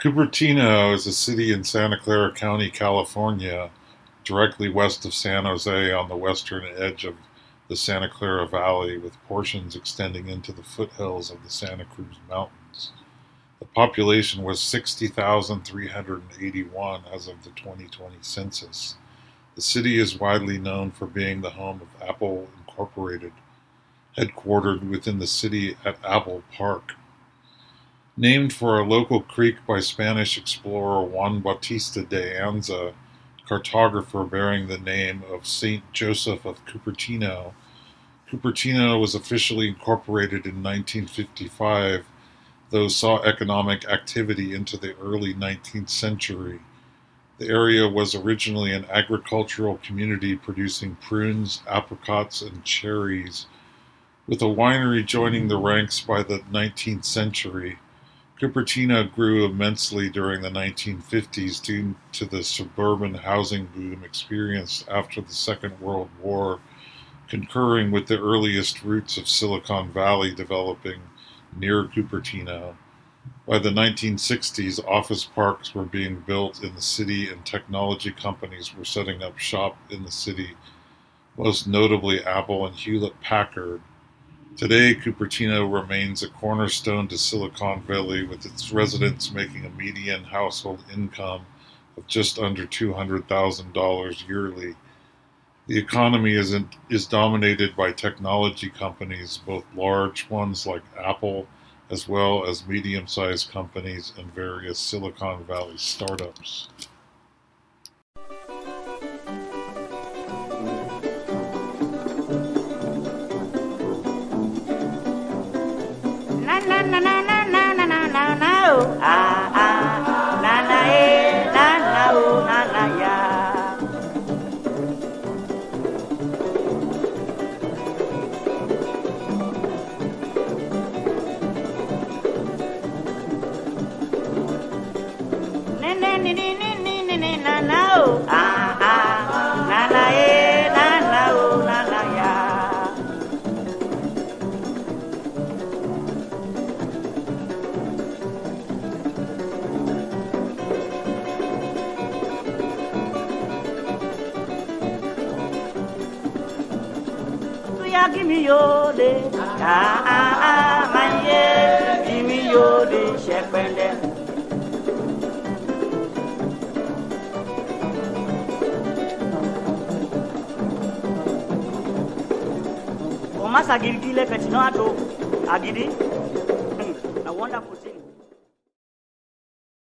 Cupertino is a city in Santa Clara County, California, directly west of San Jose on the western edge of the Santa Clara Valley, with portions extending into the foothills of the Santa Cruz Mountains. The population was 60,381 as of the 2020 census. The city is widely known for being the home of Apple Incorporated, headquartered within the city at Apple Park. Named for a local creek by Spanish explorer Juan Bautista de Anza, cartographer bearing the name of Saint Joseph of Cupertino, Cupertino was officially incorporated in 1955, though saw economic activity into the early 19th century. The area was originally an agricultural community producing prunes, apricots, and cherries, with a winery joining the ranks by the 19th century. Cupertino grew immensely during the 1950s due to the suburban housing boom experienced after the Second World War, concurring with the earliest roots of Silicon Valley developing near Cupertino. By the 1960s, office parks were being built in the city and technology companies were setting up shop in the city, most notably Apple and Hewlett Packard. Today, Cupertino remains a cornerstone to Silicon Valley, with its residents making a median household income of just under $200,000 yearly. The economy is, in, is dominated by technology companies, both large ones like Apple as well as medium sized companies and various Silicon Valley startups. Give me your. Ah ah ah, man yeah, give me your day, shepherd. o ma sagiridi lɛfɛ hmm, sinɔn a wonderful thing.